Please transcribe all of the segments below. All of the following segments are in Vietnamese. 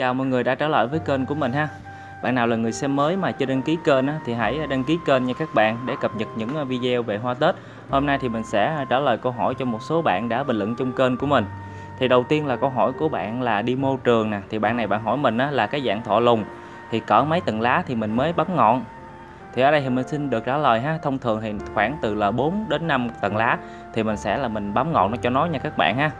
Chào mọi người đã trở lại với kênh của mình ha. Bạn nào là người xem mới mà chưa đăng ký kênh thì hãy đăng ký kênh nha các bạn để cập nhật những ờ, video về hoa Tết. Hôm nay thì mình sẽ ờ, trả lời câu hỏi cho một số bạn đã bình luận trong kênh của mình. Thì đầu tiên là câu hỏi của bạn là đi mô trường nè. Thì bạn này bạn hỏi mình là cái dạng thọ lùng thì cỡ mấy tầng lá thì mình mới bấm ngọn. Thì ở đây thì mình xin được trả lời ha. Thông thường thì khoảng từ là 4 đến 5 tầng lá thì mình sẽ là mình bấm ngọn nó cho nó nha các bạn ha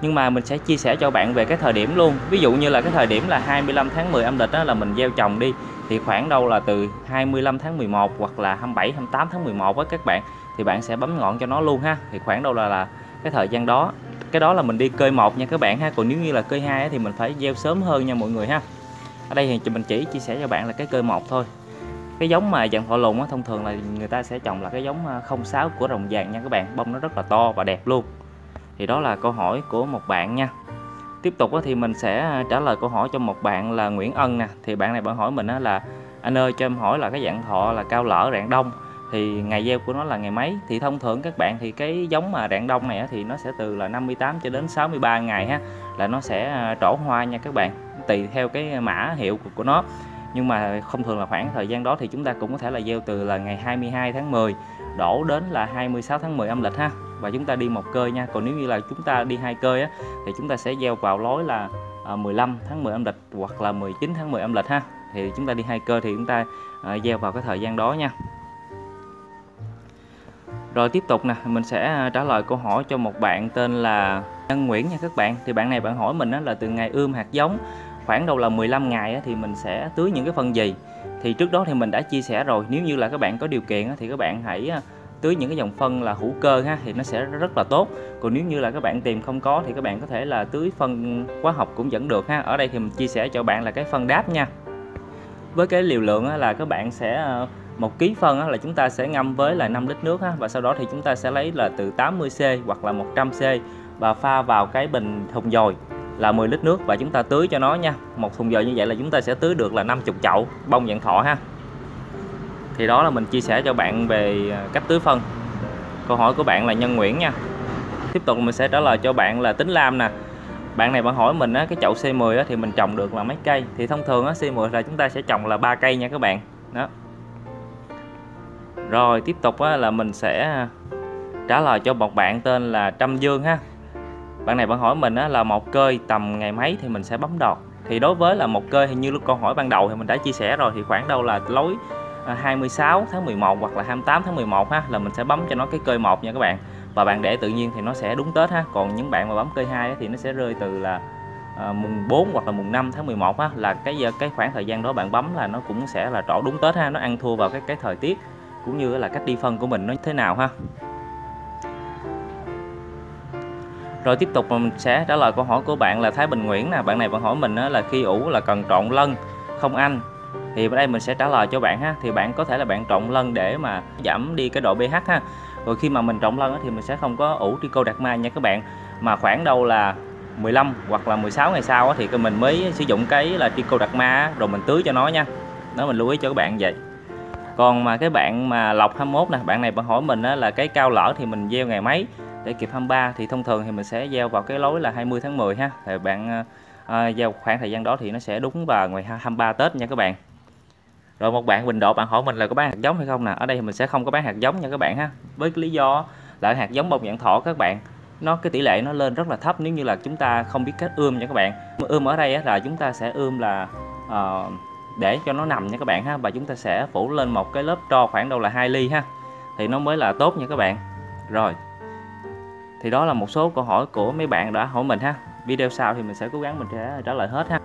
nhưng mà mình sẽ chia sẻ cho bạn về cái thời điểm luôn. Ví dụ như là cái thời điểm là 25 tháng 10 âm lịch đó là mình gieo trồng đi, thì khoảng đâu là từ 25 tháng 11 hoặc là 27 28 tháng 11 với các bạn, thì bạn sẽ bấm ngọn cho nó luôn ha. Thì khoảng đâu là là cái thời gian đó. Cái đó là mình đi cơi một nha các bạn ha. Còn nếu như là cơi hai thì mình phải gieo sớm hơn nha mọi người ha. Ở đây thì mình chỉ chia sẻ cho bạn là cái cơi một thôi. Cái giống mà dạng thọ lùn á, thông thường là người ta sẽ trồng là cái giống à, 06 của rồng vàng nha các bạn. Bông nó rất là to và đẹp luôn thì đó là câu hỏi của một bạn nha. Tiếp tục thì mình sẽ à, trả lời câu hỏi cho một bạn là Nguyễn Ân nè. Thì bạn này bạn hỏi mình là, anh ơi, cho em hỏi là cái dạng thọ là cao lỡ rạng đông, thì ngày gieo của nó là ngày mấy? Thì thông thường các bạn thì cái giống mà rạng đông này thì nó sẽ từ là 58 cho đến 63 ngày ha, là nó sẽ à, trổ hoa nha các bạn, tùy theo cái mã hiệu của nó nhưng mà không thường là khoảng thời gian đó thì chúng ta cũng có thể là gieo từ là ngày 22 tháng 10 đổ đến là 26 tháng 10 âm lịch ha. Và chúng ta đi một cơi nha. Còn nếu như là chúng ta đi hai cơi á, thì chúng ta sẽ gieo vào lối là à, 15 tháng 10 âm lịch hoặc là 19 tháng 10 âm lịch ha. Thì chúng ta đi hai cơ thì chúng ta à, gieo vào cái thời gian đó nha. Rồi tiếp tục nè, mình sẽ à, trả lời câu hỏi cho một bạn tên là Nhân Nguyễn nha các bạn. Thì bạn này bạn hỏi mình là từ ngày ươm hạt giống khoảng đâu là 15 ngày thì mình sẽ tưới những cái phân gì. Thì trước đó thì mình đã chia sẻ rồi, nếu như là các bạn có điều kiện thì các bạn hãy à, tưới những cái dòng phân là hữu cơ ha, thì nó sẽ rất là tốt. Còn nếu như là các bạn tìm không có thì các bạn có thể là tưới phân hóa học cũng vẫn được ha. Ở đây thì mình chia sẻ cho bạn là cái phân đáp nha. Với cái liều lượng là các bạn sẽ à, một ký phân là chúng ta sẽ ngâm với là 5 lít nước ha. Và sau đó thì chúng ta sẽ lấy là từ 80C hoặc là 100C và pha vào cái bình thùng dồi là 10 lít nước và chúng ta tưới cho nó nha. Một thùng dầu như vậy là chúng ta sẽ tưới được là 50 chậu bông dạng thọ ha. Thì đó là mình chia sẻ cho bạn về à, cách tưới phân. Câu hỏi của bạn là nhân nguyễn nha. Tiếp tục mình sẽ trả lời cho bạn là tính lam nè. Bạn này bạn hỏi mình á, cái chậu C10 á, thì mình trồng được là mấy cây? Thì thông thường á, C10 là chúng ta sẽ trồng là ba cây nha các bạn. Đó. Rồi tiếp tục á, là mình sẽ à, trả lời cho một bạn tên là Trâm Dương ha bạn này bạn hỏi mình á, là một cơi tầm ngày mấy thì mình sẽ bấm đọt? Thì đối với là một cơi hình như lúc câu hỏi ban đầu thì mình đã chia sẻ rồi thì khoảng đâu là lối à, 26 tháng 11 hoặc là 28 tháng 11 ha là mình sẽ bấm cho nó cái cơi một nha các bạn. Và bạn để tự nhiên thì nó sẽ đúng Tết ha. Còn những bạn mà bấm cơi 2 thì nó sẽ rơi từ là à, mùng 4 hoặc là mùng 5 tháng 11 á là cái à, cái khoảng thời gian đó bạn bấm là nó cũng sẽ là trỏ đúng Tết ha. Nó ăn thua vào cái cái thời tiết cũng như là cách đi phân của mình nó thế nào ha. Rồi tiếp tục mình sẽ trả lời câu hỏi của bạn là Thái Bình Nguyễn nè. Bạn này bạn hỏi mình là khi ủ là cần trộn lân, không anh thì ở đây mình sẽ trả lời cho bạn ha. Thì bạn có thể là bạn trộn lân để mà giảm đi cái độ pH ha. Rồi khi mà mình trộn lân thì mình sẽ không có ủ trichoderma nha các bạn. Mà khoảng đâu là 15 hoặc là 16 ngày sau thì mình mới sử dụng cái là trichoderma rồi mình tưới cho nó nha. Đó, mình lưu ý cho các bạn vậy. Còn mà cái bạn mà lọc 21 nè, bạn này bạn hỏi mình là cái cao lỡ thì mình gieo ngày mấy? Để kịp 23 thì thông thường thì mình sẽ gieo vào cái lối là 20 tháng 10 ha. Thì bạn à, gieo khoảng thời gian đó thì nó sẽ đúng vào ngày 23 Tết nha các bạn. Rồi một bạn bình độ bạn hỏi mình là có bán hạt giống hay không nè? Ở đây thì mình sẽ không có bán hạt giống nha các bạn ha. Với cái lý do là hạt giống bông dạng thỏ các bạn nó cái tỷ lệ nó lên rất là thấp nếu như là chúng ta không biết cách ươm nha các bạn. Ươm ở đây là chúng ta sẽ ươm là uh, để cho nó nằm nha các bạn ha và chúng ta sẽ phủ lên một cái lớp tro khoảng đâu là 2 ly ha. Thì nó mới là tốt nha các bạn. Rồi thì đó là một số câu hỏi của mấy bạn đã hỏi mình ha. Video sau thì mình sẽ cố gắng mình sẽ trả lời hết ha.